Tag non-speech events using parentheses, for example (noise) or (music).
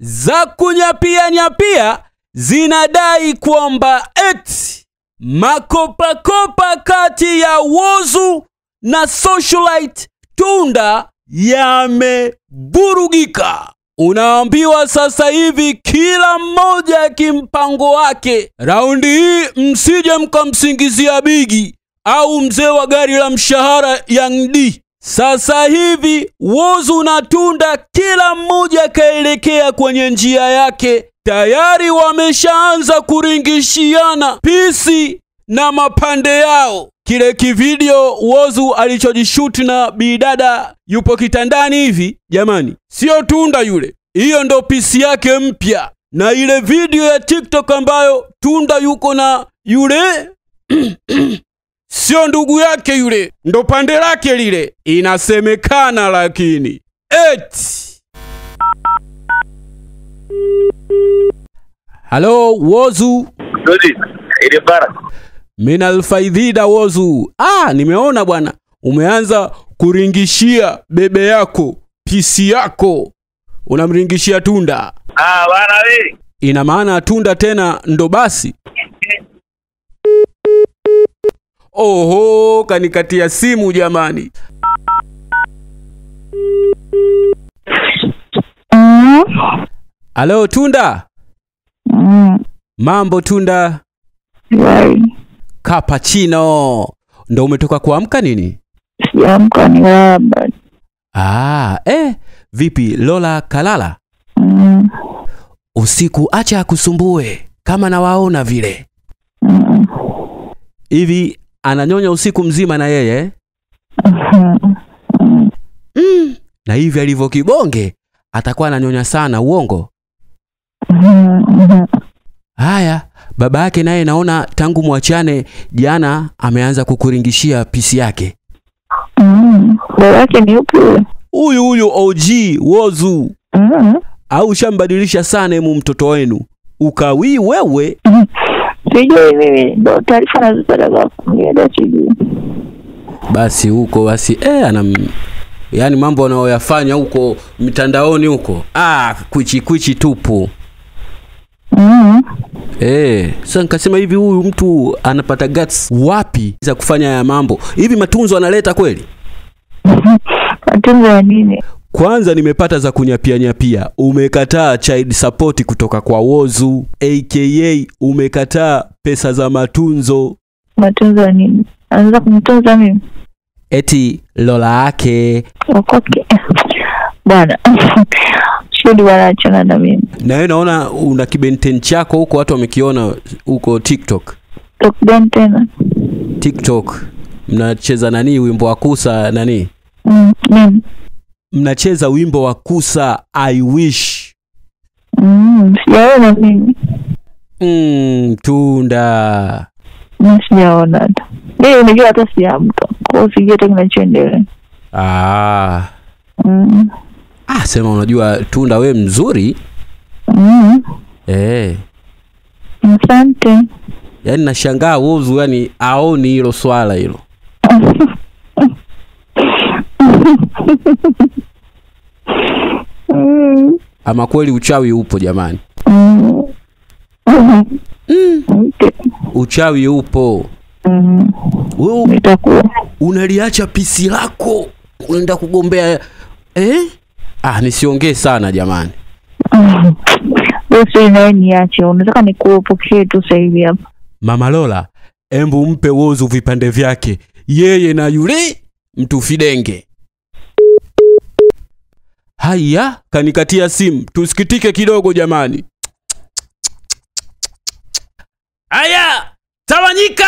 za kunyapia nyapia zinadai kwamba eti makopakopa kati ya Whozu na Socialite Tunda yameburugika. Unaambiwa sasa hivi kila mmoja kimpango wake. Raundi hii msije mkamsingizia Bigi au mzee wa gari la mshahara Young D. Sasa hivi wozu na Tunda kila mmoja kaelekea kwenye njia yake. Tayari wameshaanza kuringishiana pisi na mapande yao. Kile kivideo wozu alichojishuti na bidada yupo kitandani hivi, jamani, siyo Tunda yule, hiyo ndo pisi yake mpya. Na ile video ya TikTok ambayo Tunda yuko na yule (clears throat) sio ndugu yake yule, ndo pande lake lile, inasemekana lakini eti halo wozu mina ile bara. minal faidhida Whozu. Ah, nimeona bwana, umeanza kuringishia bebe yako pisi yako, unamringishia Tunda. Ah, bana we. Ina maana Tunda tena ndo basi. Oho, kanikatia simu jamani. Mm. Halo Tunda, Mm. mambo Tunda? Wai, chino ndo umetoka kuamka nini? Sijaamka ni laba. Ah, eh, vipi Lola kalala? Mm. Usiku acha akusumbue kama nawaona vile. Mm. Hivi ananyonya usiku mzima na yeye eh? Mm. Na hivi alivyo kibonge atakuwa ananyonya sana, uongo? Haya, baba yake naye naona tangu mwachane jana ameanza kukuringishia pisi yake. Mm. Baba yake ni upi? Huyu huyu OG Wozu Mm. au ushambadilisha sana emu mtoto wenu ukawii wewe? (laughs) Sijui mimi ndo taarifa nazipata sijui. Basi huko basi eh, anam yaani mambo anayoyafanya huko mitandaoni huko ah, kwichi kwichi tupu. Mm. Eh, sasa nikasema hivi huyu mtu anapata guts wapi za kufanya haya mambo? Hivi matunzo analeta kweli? (laughs) Matunzo ya nini? Kwanza nimepata za kunyapia nyapia. Umekataa child support kutoka kwa Wozu aka umekataa pesa za matunzo. Matunzo ya nini? Anaweza kumtunza mimi? Eti Lola yake Okoke. Bwana. Shudi bwana achana na mimi. na wewe naona una kibenten chako huko watu wamekiona huko TikTok. TikTok tena? TikTok mnacheza nani wimbo wa kusa nani? Mm. Nini? Mnacheza wimbo wa kusa I wish. Mm. Sijaona mimi. Mm, tunda. Mimi sijaona hata. Mimi unajua hata siamka. Kwa hiyo sijui hata kinachoendelea. Ah. Mm. Ah, sema unajua tunda we mzuri. Mm. Eh. Asante. Yaani nashangaa Whozu yani aoni hilo swala hilo. Ama kweli uchawi upo jamani. Mm. Mm. Uchawi upo. Mm. Wewe unaliacha pisi lako unaenda kugombea eh? Ah, nisiongee sana jamani. Bosi naye niache. Unataka nikuopokee tu sasa hivi hapa. Mama Lola, embu mpe Wozu vipande vyake, yeye na yule mtu fidenge. Haya, kanikatia simu, tusikitike kidogo jamani. Haya, tawanyika!